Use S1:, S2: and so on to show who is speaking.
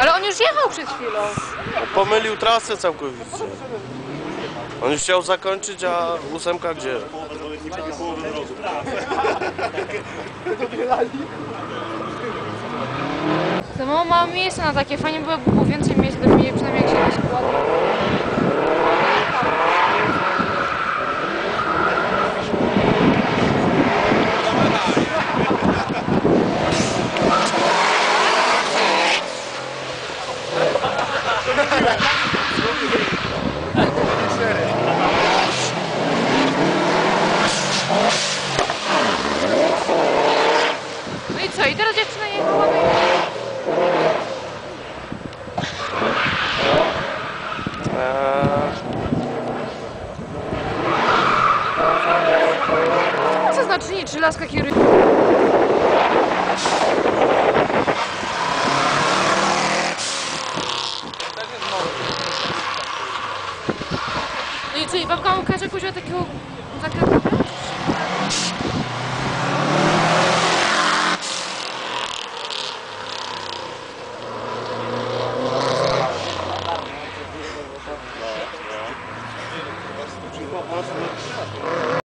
S1: Ale on już jechał przed chwilą.
S2: Pomylił trasę całkowicie. On już chciał zakończyć, a ósemka gdzie? Połowę drogi.
S1: Za mało mało miejsca na takie, fajnie by było więcej miejsca, to mieli przynajmniej jak się rozkłada. No znacznie, czy laska kieruje... No i co, i babka mu każe pójść takiego... takiego...